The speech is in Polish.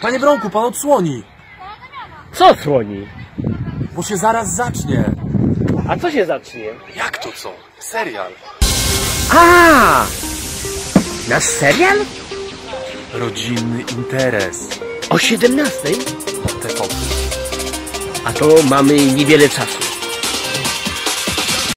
Panie Bronku, pan odsłoni, Co słoni? bo się zaraz zacznie. A co się zacznie? Jak to co? Serial. A! Nasz serial? Rodzinny interes. O 17? TV. A to mamy niewiele czasu.